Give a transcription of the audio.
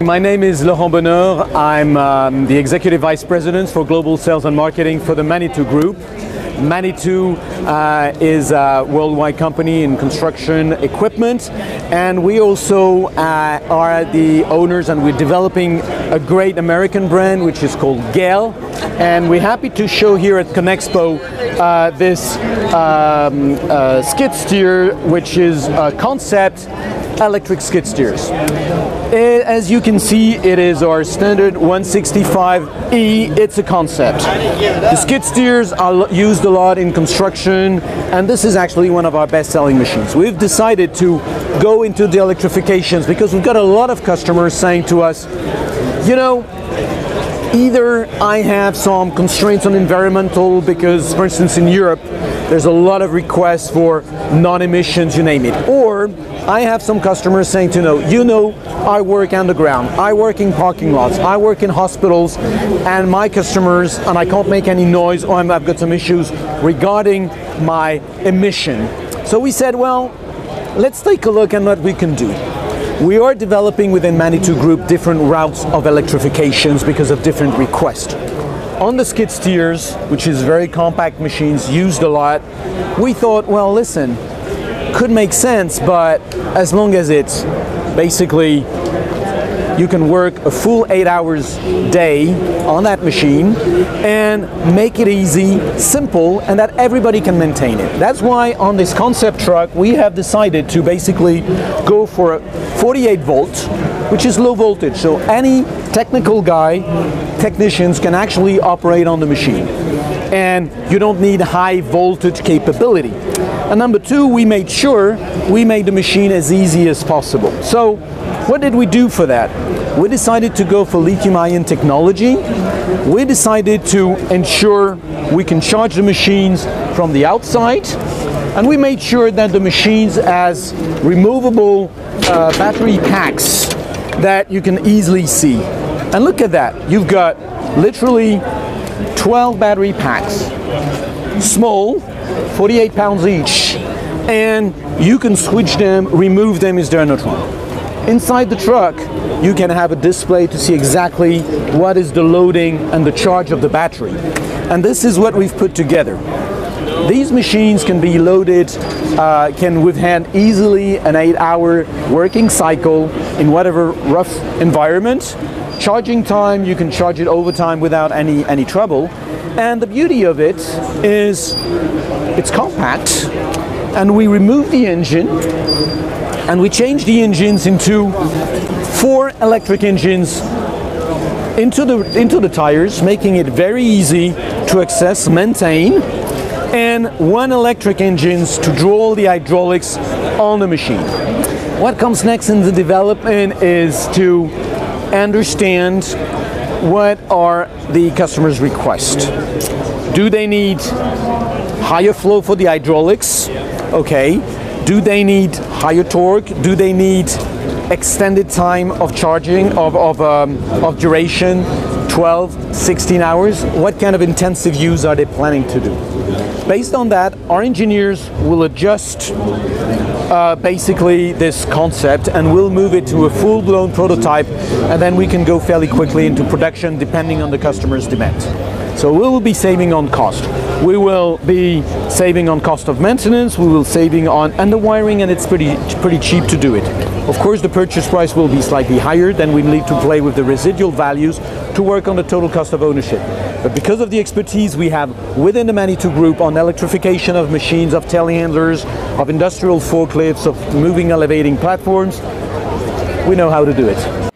My name is Laurent Bonheur. I'm um, the Executive Vice President for Global Sales and Marketing for the Manitou Group. Manitou uh, is a worldwide company in construction equipment and we also uh, are the owners and we're developing a great American brand which is called Gehl and we're happy to show here at Conexpo uh, this um, uh, skid steer which is a concept electric skid steers. It, as you can see, it is our standard 165E. It's a concept. The skid steers are used a lot in construction, and this is actually one of our best-selling machines. We've decided to go into the electrifications because we've got a lot of customers saying to us, you know, either I have some constraints on environmental because, for instance, in Europe, there's a lot of requests for non-emissions, you name it, or I have some customers saying to know, you know, I work underground, I work in parking lots, I work in hospitals, and my customers, and I can't make any noise, or I've got some issues regarding my emission. So we said, well, let's take a look at what we can do. We are developing within Manitou Group different routes of electrifications because of different requests. On the skid steers, which is very compact machines used a lot, we thought, well, listen, could make sense, but as long as it's basically you can work a full eight hours day on that machine and make it easy, simple, and that everybody can maintain it. That's why on this concept truck we have decided to basically go for a 48 volt, which is low voltage. So any technical guy, technicians can actually operate on the machine. And you don't need high voltage capability. And number two, we made sure we made the machine as easy as possible. So what did we do for that? We decided to go for lithium ion technology. We decided to ensure we can charge the machines from the outside. And we made sure that the machines has removable uh, battery packs that you can easily see. And look at that. You've got literally 12 battery packs. Small, 48 pounds each. And you can switch them, remove them if they're not wrong. Inside the truck, you can have a display to see exactly what is the loading and the charge of the battery. And this is what we've put together. These machines can be loaded, uh, can withstand easily an eight hour working cycle in whatever rough environment. Charging time, you can charge it over time without any, any trouble. And the beauty of it is it's compact and we remove the engine and we change the engines into four electric engines into the into the tires making it very easy to access maintain and one electric engines to draw the hydraulics on the machine. What comes next in the development is to understand what are the customers requests. Do they need higher flow for the hydraulics? Okay. Do they need higher torque? Do they need extended time of charging of, of, um, of duration? 12 16 hours? What kind of intensive use are they planning to do based on that our engineers will adjust uh, basically this concept and we'll move it to a full-blown prototype and then we can go fairly quickly into production depending on the customer's demand so we will be saving on cost. We will be saving on cost of maintenance, we will saving on and the wiring and it's pretty pretty cheap to do it. Of course the purchase price will be slightly higher, then we need to play with the residual values to work on the total cost of ownership. But because of the expertise we have within the Manitou Group on electrification of machines, of telehandlers, of industrial forklifts, of moving elevating platforms, we know how to do it.